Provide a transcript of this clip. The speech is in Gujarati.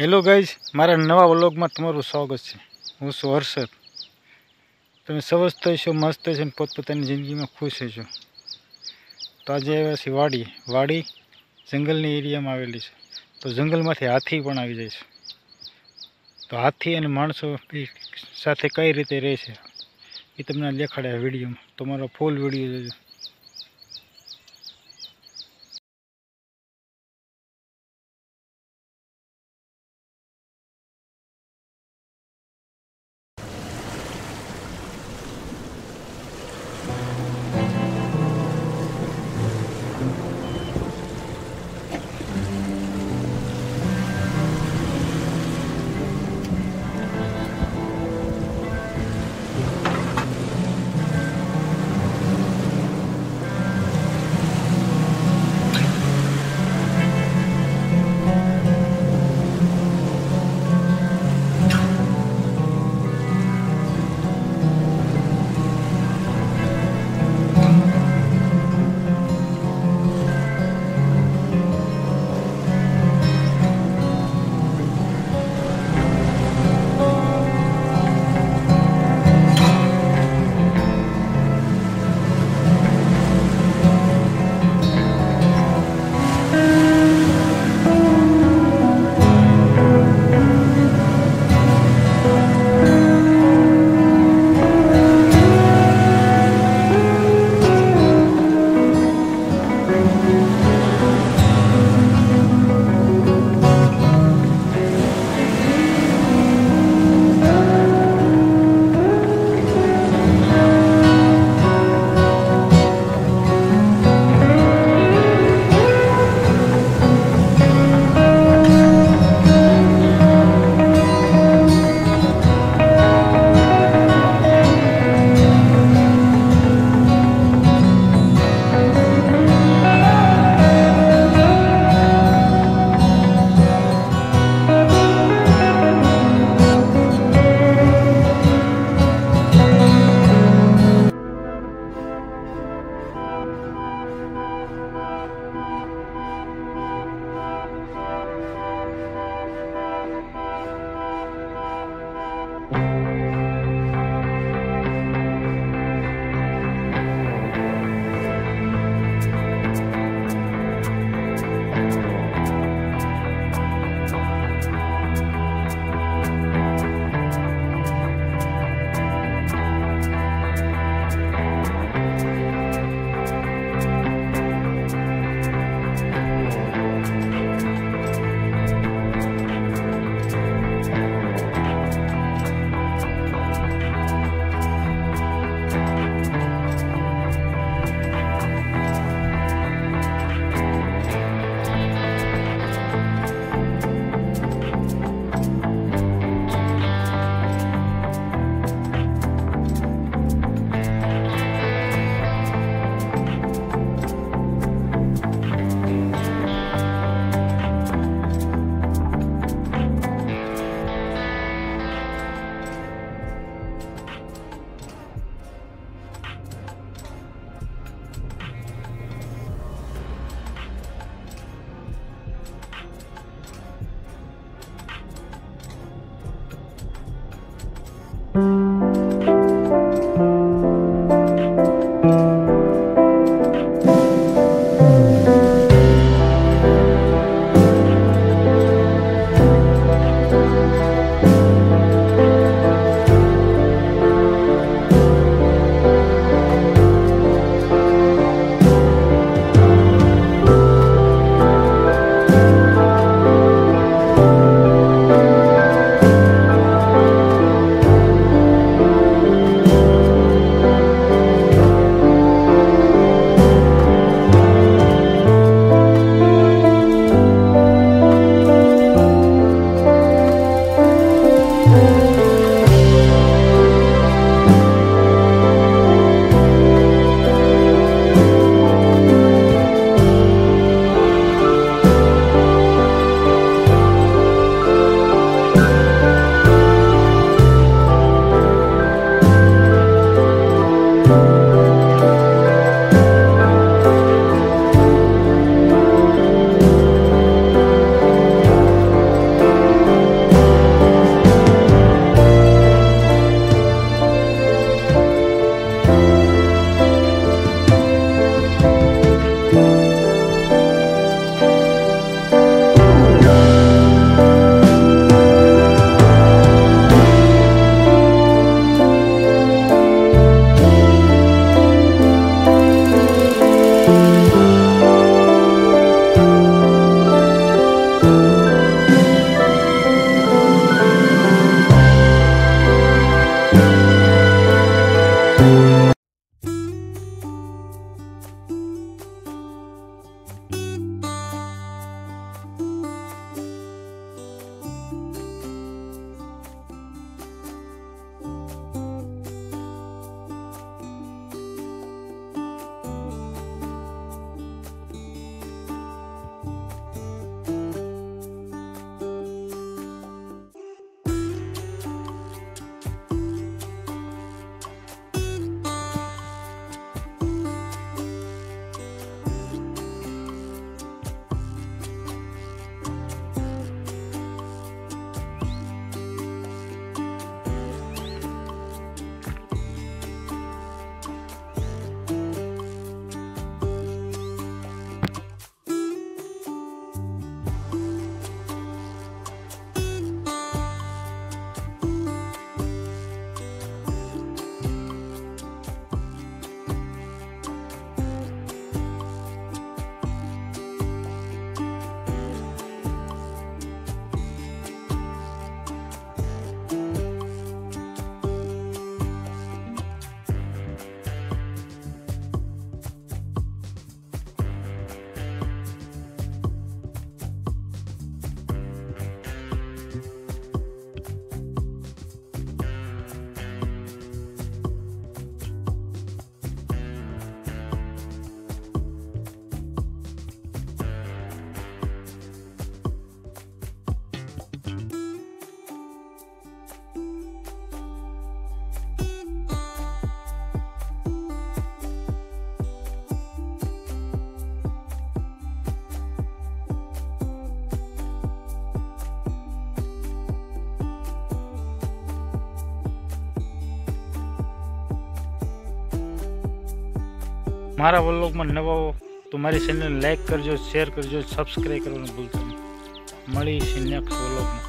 હેલો ગાઈઝ મારા નવા વ્લોગમાં તમારું સ્વાગત છે. હું છું હર્ષદ. તમે સ્વસ્થ છો, મસ્ત છો અને પોતપોતાની જિંદગીમાં ખુશ છો. તો આજે આવ્યા છીએ વાડી. વાડી જંગલની એરિયામાં આવેલી છે. તો જંગલમાંથી હાથી પણ આવી જાય છે. તો હાથી અને માણસો સાથે કઈ રીતે રહે છે? એ તમને દેખાડ્યા વિડીયોમાં. તમારો ફૂલ વીડિયો જોજો. મારા વલોગમાં નવા તો મારી ચેનલને લાઈક કરજો શેર કરજો સબસ્ક્રાઈબ કરવાનું ભૂલતા નહીં. મળી છે નેક્સ્ટ વ્લોગમાં.